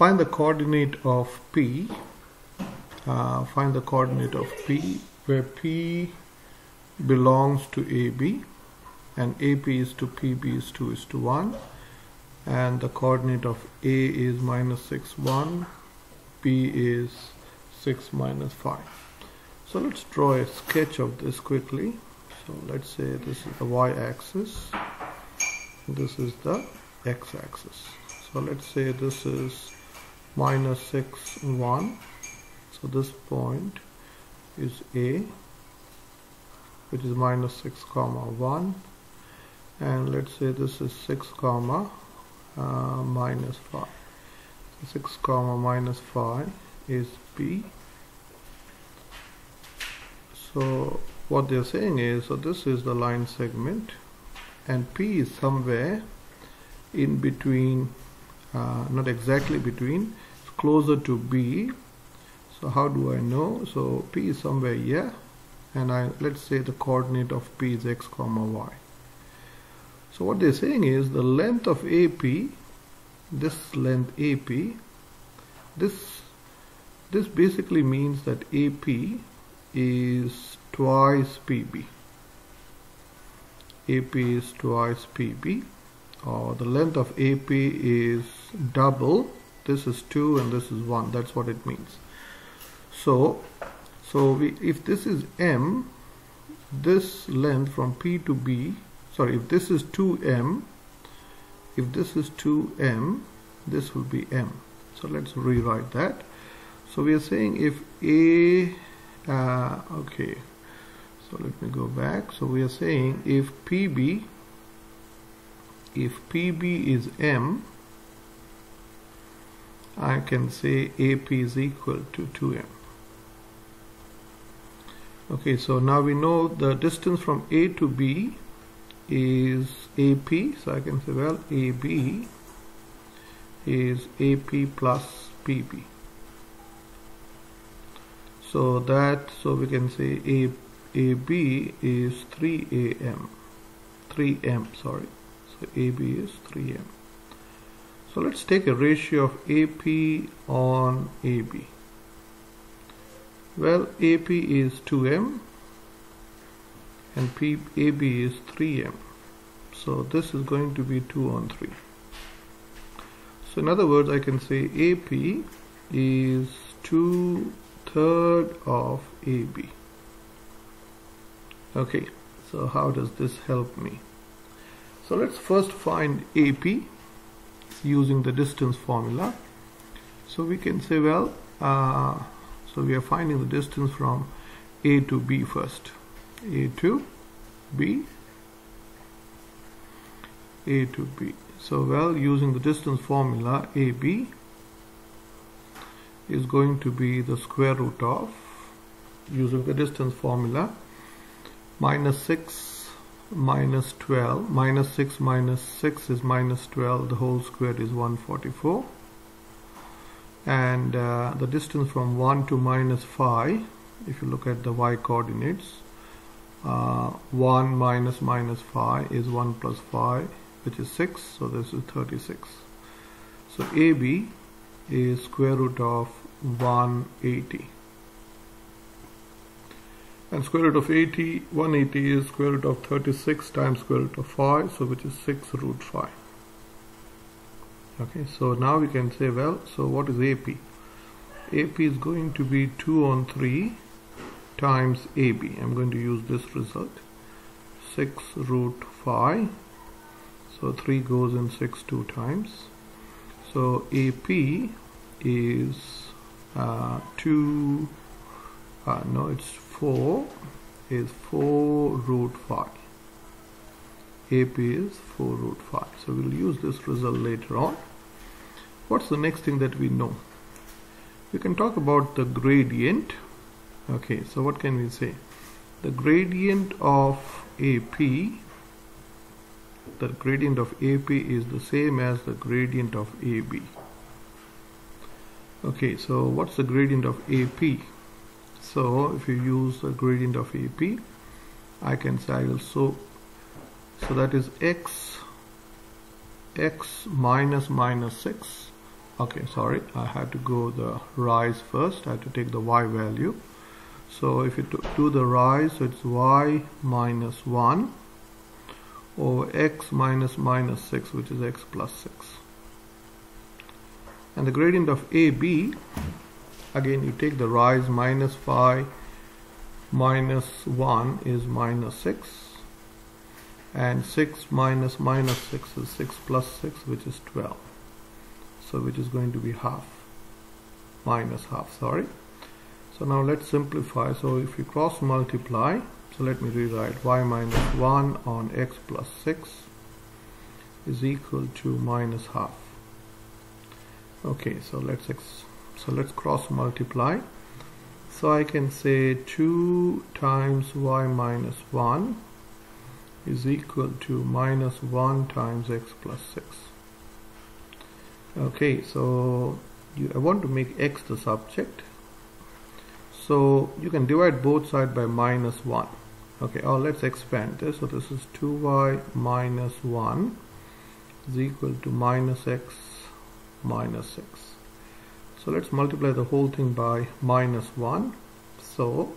find the coordinate of P uh, find the coordinate of P where P belongs to AB and AP is to PB is 2 is to 1 and the coordinate of A is minus 6 1 B is 6 minus 5 so let's draw a sketch of this quickly. So let's say this is the y-axis this is the x-axis. So let's say this is minus 6 1 so this point is A which is minus 6 comma 1 and let's say this is 6 comma uh, minus 5 so 6 comma minus 5 is B. So what they're saying is so this is the line segment and P is somewhere in between uh, not exactly between closer to B. So how do I know? So P is somewhere here. And I let's say the coordinate of P is x comma y. So what they're saying is the length of AP this length AP this this basically means that AP is twice PB. AP is twice PB or the length of AP is double this is 2 and this is 1 that's what it means. So so we, if this is M this length from P to B sorry if this is 2M if this is 2M this will be M. So let's rewrite that. So we are saying if A uh, okay. So let me go back. So we are saying if PB if PB is M I can say AP is equal to 2M okay so now we know the distance from A to B is AP so I can say well AB is AP plus PB so that so we can say a AB is 3am 3m sorry. So AB is 3m so let's take a ratio of AP on AB well AP is 2m and P, AB is 3m so this is going to be 2 on 3 so in other words I can say AP is 2 third of AB. Okay, so how does this help me? So let's first find AP using the distance formula. So we can say, well, uh, so we are finding the distance from A to B first. A to B, A to B. So well, using the distance formula, AB is going to be the square root of using the distance formula minus 6 minus 12 minus 6 minus 6 is minus 12 the whole square is 144 and uh, the distance from 1 to minus 5 if you look at the y coordinates uh, 1 minus minus 5 is 1 plus 5 which is 6 so this is 36 so AB is square root of 180 and square root of 80 180 is square root of 36 times square root of 5 so which is 6 root 5 okay so now we can say well so what is AP AP is going to be 2 on 3 times AB I'm going to use this result. 6 root 5 so 3 goes in 6 two times. So AP is uh, 2 uh, no it's 4 is 4 root 5 AP is 4 root 5 so we'll use this result later on. What's the next thing that we know? We can talk about the gradient. Okay so what can we say? The gradient of AP the gradient of AP is the same as the gradient of AB okay so what's the gradient of AP so if you use the gradient of AP I can say I will so so that is x x minus minus 6 okay sorry I had to go the rise first I had to take the y value. So if you do the rise so it's y minus 1 over x minus minus 6 which is x plus 6 and the gradient of AB again you take the rise minus 5 minus 1 is minus 6 and 6 minus minus 6 is 6 plus 6 which is 12 so which is going to be half. Minus half sorry. So now let's simplify. So if you cross multiply so let me rewrite. Y minus 1 on x plus 6 is equal to minus half. Okay so let's so let's cross multiply. So I can say 2 times y minus 1 is equal to minus 1 times x plus 6 okay so you, I want to make x the subject. So you can divide both sides by minus 1 okay oh let's expand this. So this is 2y minus 1 is equal to minus x minus 6 so let's multiply the whole thing by minus 1 so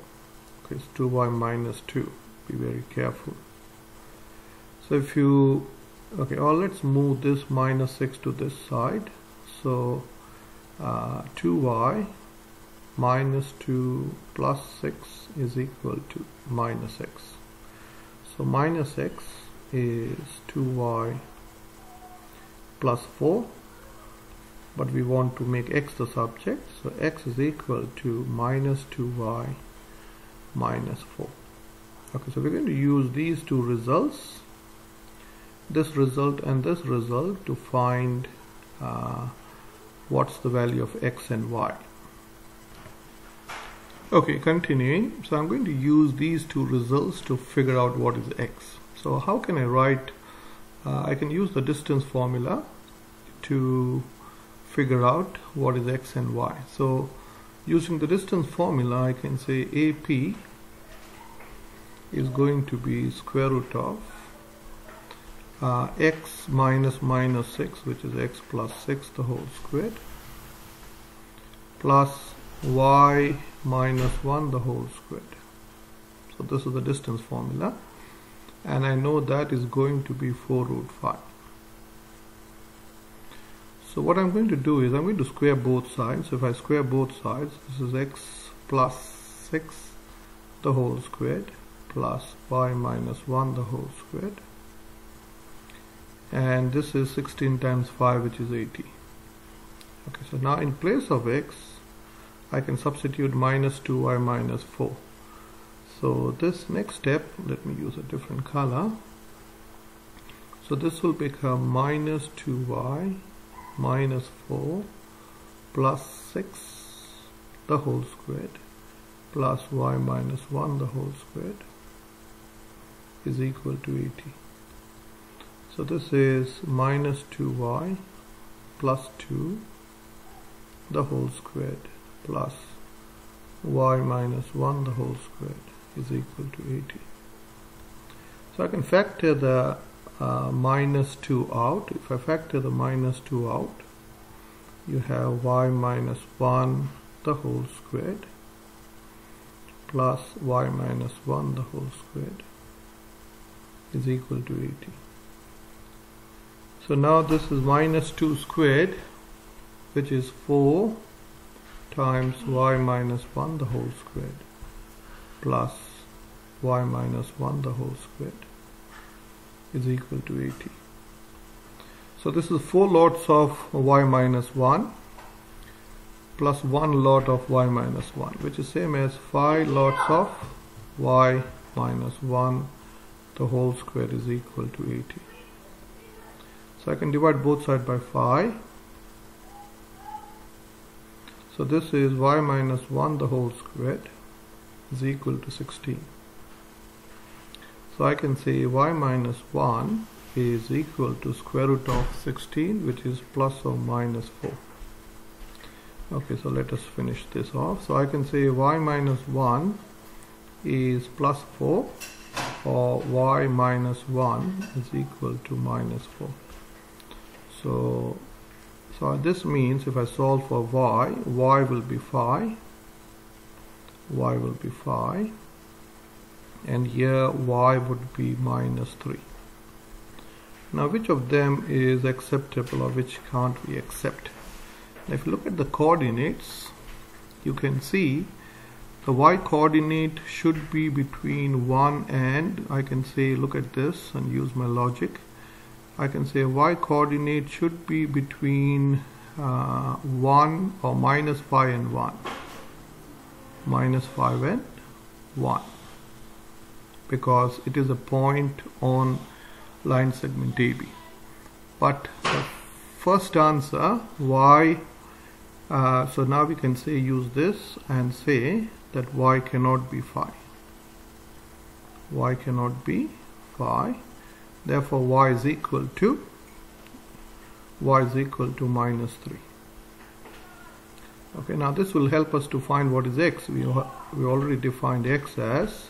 okay, it's 2y minus 2 be very careful. So if you okay or let's move this minus 6 to this side. So uh, 2y minus 2 plus 6 is equal to minus x so minus x is 2y plus 4 but we want to make x the subject so x is equal to minus 2y minus 4 okay so we're going to use these two results this result and this result to find uh, what's the value of x and y. Okay continuing. So I'm going to use these two results to figure out what is x. So how can I write uh, I can use the distance formula to figure out what is x and y. So using the distance formula I can say AP is going to be square root of uh, x minus minus 6 which is x plus 6 the whole squared plus y minus 1 the whole squared so this is the distance formula. And I know that is going to be 4 root 5 so what I'm going to do is I'm going to square both sides. So if I square both sides this is x plus 6 the whole squared plus y minus 1 the whole squared. And this is 16 times 5 which is 80 okay so now in place of x I can substitute minus 2y minus 4 so this next step let me use a different color. So this will become minus 2y minus 4 plus 6 the whole squared plus y minus 1 the whole squared is equal to 80 so this is minus 2y plus 2 the whole squared plus y minus 1 the whole squared is equal to 80. So I can factor the uh, minus 2 out. If I factor the minus 2 out, you have y minus 1 the whole squared plus y minus 1 the whole squared is equal to 80. So now this is minus 2 squared which is 4 times y minus 1 the whole squared plus y minus 1 the whole squared is equal to 80. So this is 4 lots of y minus 1 plus 1 lot of y minus 1 which is same as 5 lots of y minus 1 the whole square is equal to 80. So I can divide both sides by 5. So this is y minus 1 the whole squared is equal to 16. So I can say y minus 1 is equal to square root of 16 which is plus or minus 4. Okay, so let us finish this off. So I can say y minus 1 is plus 4 or y minus 1 is equal to minus 4 so so this means if I solve for y y will be 5 y will be 5 and here y would be minus 3 now which of them is acceptable or which can't we accept? Now if you look at the coordinates you can see the y coordinate should be between 1 and I can say look at this and use my logic. I can say y coordinate should be between uh, 1 or minus 5 and 1 minus 5 and 1 because it is a point on line segment AB but the first answer y uh, so now we can say use this and say that y cannot be phi. Y cannot be phi. Therefore y is equal to y is equal to minus 3 okay now this will help us to find what is x. We, we already defined x as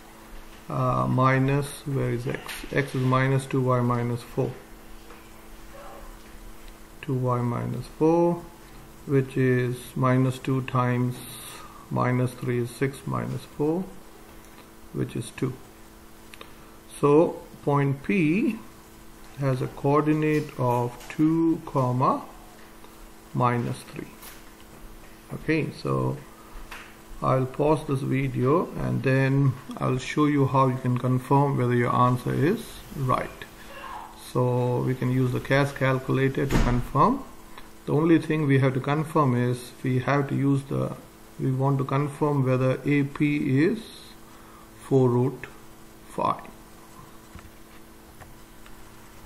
uh, minus where is x? X is minus 2y minus 4 2y minus 4 which is minus 2 times minus 3 is 6 minus 4 which is 2 so point P has a coordinate of 2 comma minus 3 okay so I'll pause this video and then I'll show you how you can confirm whether your answer is right. So we can use the CAS calculator to confirm. The only thing we have to confirm is we have to use the we want to confirm whether AP is 4 root 5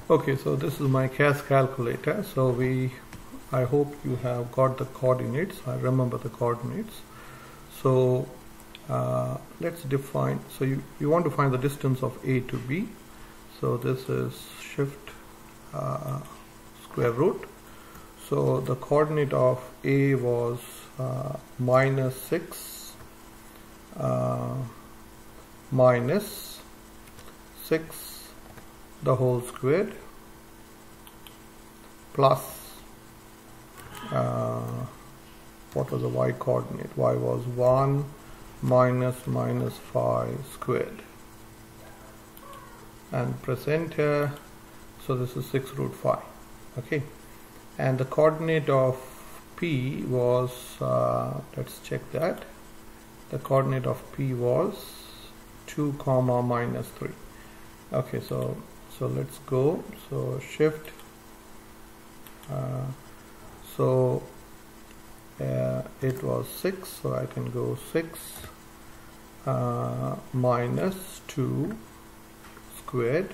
okay so this is my CAS calculator. So we I hope you have got the coordinates. I remember the coordinates so uh, let's define so you, you want to find the distance of A to B. So this is shift uh, square root. So the coordinate of A was uh, minus 6 uh, minus 6 the whole squared plus uh, what was the y coordinate? Y was 1 minus minus 5 squared. And present here so this is 6 root 5 okay? And the coordinate of p was uh, let's check that. The coordinate of p was 2 comma minus 3 okay so so let's go. So shift uh, so it was 6 so I can go 6 uh, minus 2 squared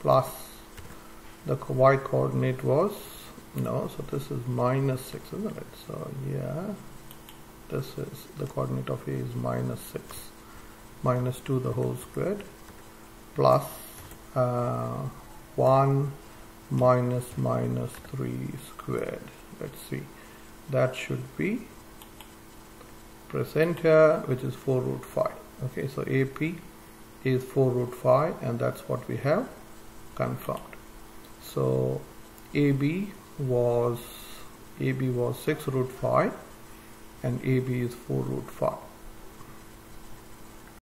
plus the y coordinate was no so this is minus 6 isn't it? So yeah this is the coordinate of a is minus 6 minus 2 the whole squared plus uh, 1 minus minus 3 squared. Let's see that should be present here which is 4 root 5 okay so AP is 4 root 5 and that's what we have confirmed. So AB was AB was 6 root 5 and AB is 4 root 5